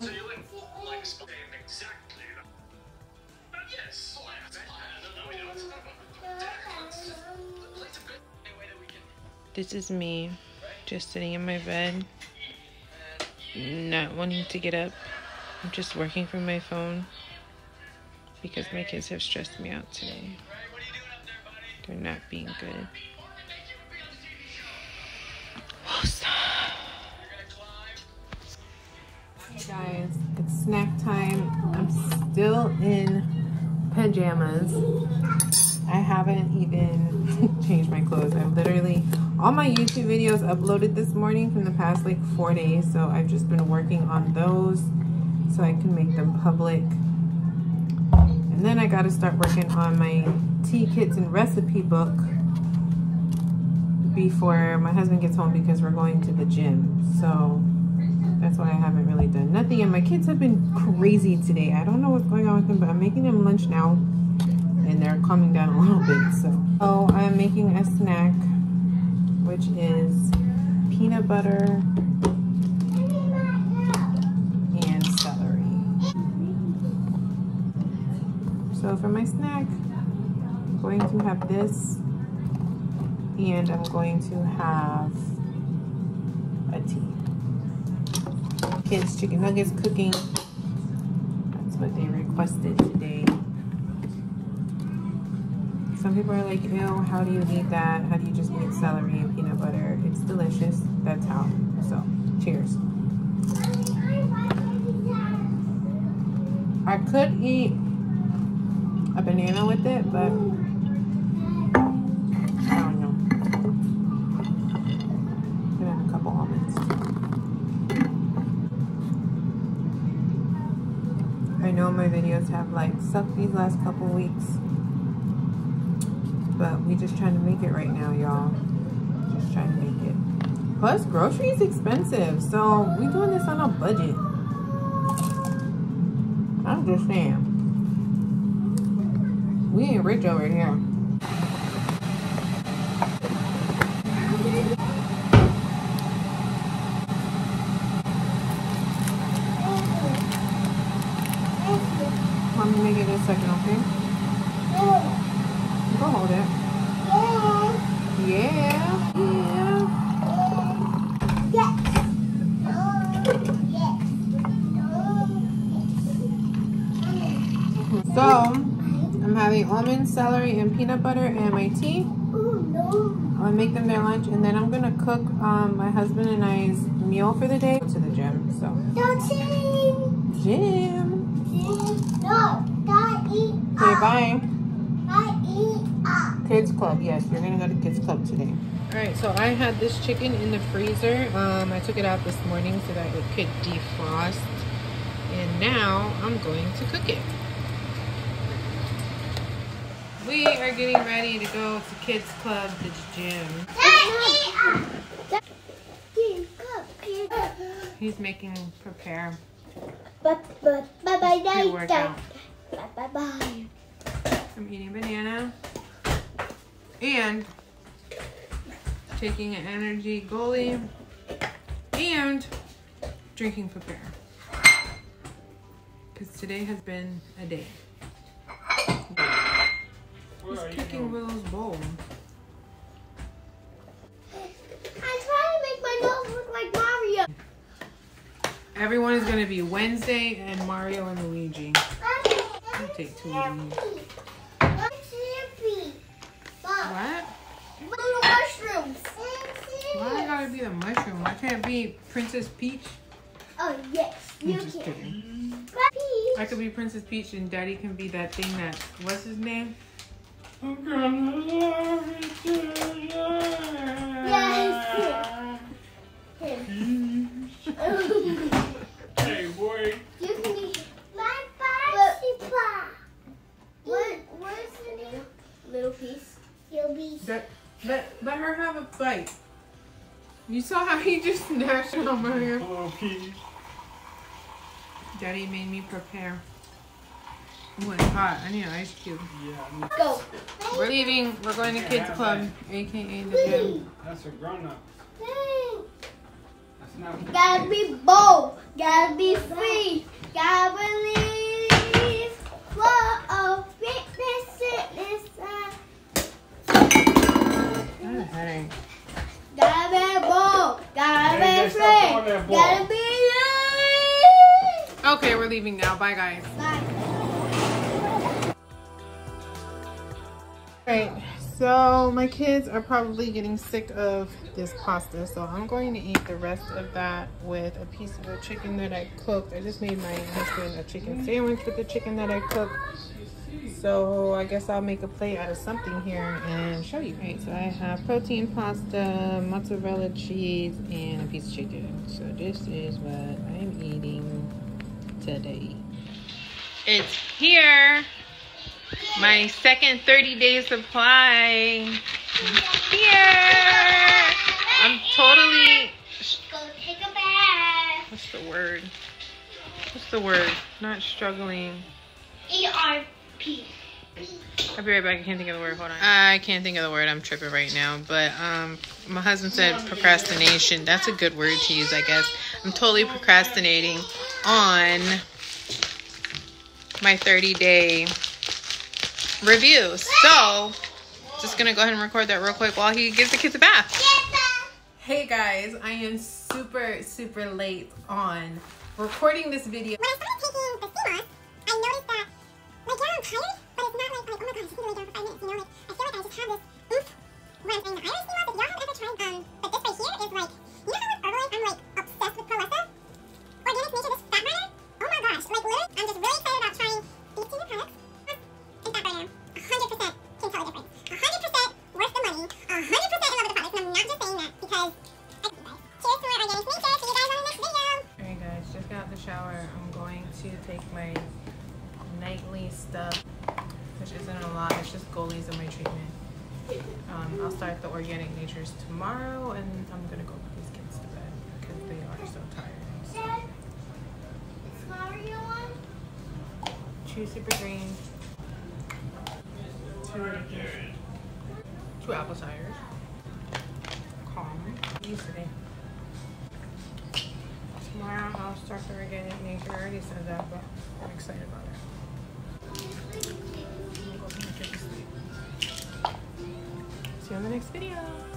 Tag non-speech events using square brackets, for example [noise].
like Spain exactly. But yes, I don't know, we don't. Let's play some good way that we can. This is me just sitting in my bed, not wanting to get up. I'm just working from my phone because my kids have stressed me out today. They're not being good. Guys, it's snack time. I'm still in pajamas. I haven't even [laughs] changed my clothes. I've literally, all my YouTube videos uploaded this morning from the past like four days. So I've just been working on those so I can make them public. And then I got to start working on my tea kits and recipe book before my husband gets home because we're going to the gym. So that's why I haven't really done nothing. And my kids have been crazy today. I don't know what's going on with them, but I'm making them lunch now. And they're calming down a little bit. So, oh, I'm making a snack, which is peanut butter and celery. So for my snack, I'm going to have this and I'm going to have a tea. Kids chicken nuggets cooking. That's what they requested today. Some people are like, ew, how do you eat that? How do you just eat celery and peanut butter? It's delicious. That's how. So, cheers. I could eat a banana with it, but I don't know. Gonna have a couple almonds. I know my videos these last couple weeks, but we just trying to make it right now, y'all. Just trying to make it. Plus, groceries expensive, so we doing this on a budget. I'm just saying. We ain't rich over here. I'm almond, celery, and peanut butter and my tea. I'm gonna make them their lunch, and then I'm gonna cook um, my husband and I's meal for the day. Go to the gym. So, gym. Gym. No. I eat. Okay, bye. Kids Club. Yes, you're gonna go to Kids Club today. All right. So I had this chicken in the freezer. Um, I took it out this morning so that it could defrost, and now I'm going to cook it. We are getting ready to go to Kids Club, the gym. He's making prepare pre-workout. I'm eating banana and taking an energy Goli and drinking prepare. Because today has been a day. He's kicking Willow's bowl. Everyone is going to be Wednesday and Mario and Luigi. I'll take two of these. What? mushrooms. Why gotta be the mushroom? Why can't it be Princess Peach? Oh yes, I'm you just can. kidding. Peach. I could be Princess Peach and Daddy can be that thing that what's his name? Yes. Hey, boy. You can be my bicycle. What? Is the name? Little piece. You'll be. That, let, let her have a bite. You saw how he just [laughs] snatched on Mario. Hello, Pete. Daddy made me prepare. Ooh, it's hot. I need an ice cube. Yeah, Go. We're leaving. We're going to Kids Club, aka the gym. that's a grown up. That's not. Gotta be bold. Gotta be free. Gotta believe. Whoa, fitness, fitness. I have a headache. Gotta be bold. Gotta be free. Gotta be loose. Okay, we're leaving now. Bye, guys. Bye. Right, so my kids are probably getting sick of this pasta, so I'm going to eat the rest of that with a piece of the chicken that I cooked. I just made my husband a chicken sandwich with the chicken that I cooked. So I guess I'll make a plate out of something here and show you. Right, so I have protein pasta, mozzarella cheese, and a piece of chicken. So this is what I'm eating today. It's here. My second 30 day supply. Here. I'm totally. Go take a bath. What's the word? What's the word? Not struggling. E-R-P. I'll be right back. I can't think of the word. Hold on. I can't think of the word. I'm tripping right now. But um, my husband said procrastination. That's a good word to use, I guess. I'm totally procrastinating on my 30 day review. So, just gonna go ahead and record that real quick while he gives the kids a bath. Hey guys, I am super, super late on recording this video. When I started taking the sea moss, I noticed that, like, yeah, I'm tired, but it's not like, like oh my god, I just need to lay down for five minutes, you know? Like, I feel like I just have this oomph when I'm saying the iris take my nightly stuff, which isn't a lot. It's just Golis in my treatment. Um, I'll start the organic natures tomorrow, and I'm gonna go put these kids to bed because they are so tired. So, two super green, two two apple ciders, calm, these today. I'll start nature. I already said that, but I'm excited about it. See you on the next video.